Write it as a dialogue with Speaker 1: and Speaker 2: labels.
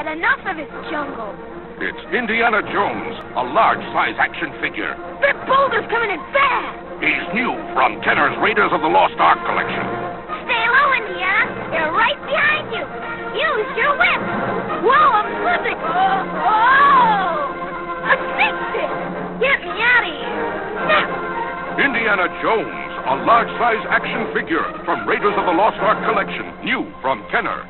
Speaker 1: Had enough of this jungle.
Speaker 2: It's Indiana Jones, a large-size action figure.
Speaker 1: That boulder's coming in fast.
Speaker 2: He's new from Kenner's Raiders of the Lost Ark collection.
Speaker 1: Stay low, Indiana. They're right behind you. Use your whip. Whoa, I'm slipping. Oh, oh. I fixed it. Get me out of here. Now.
Speaker 2: Indiana Jones, a large-size action figure from Raiders of the Lost Ark collection, new from Kenner.